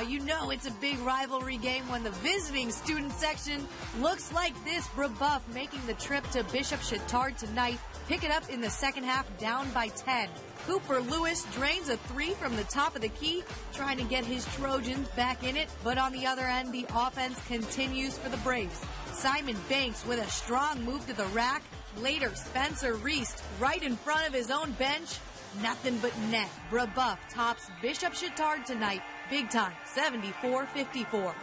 you know it's a big rivalry game when the visiting student section looks like this. Brebeuf making the trip to Bishop Chatard tonight. Pick it up in the second half, down by 10. Cooper Lewis drains a three from the top of the key, trying to get his Trojans back in it. But on the other end, the offense continues for the Braves. Simon Banks with a strong move to the rack. Later, Spencer Reist right in front of his own bench. Nothing but net. Brebeuf tops Bishop Chatard tonight. Big time, 74 54.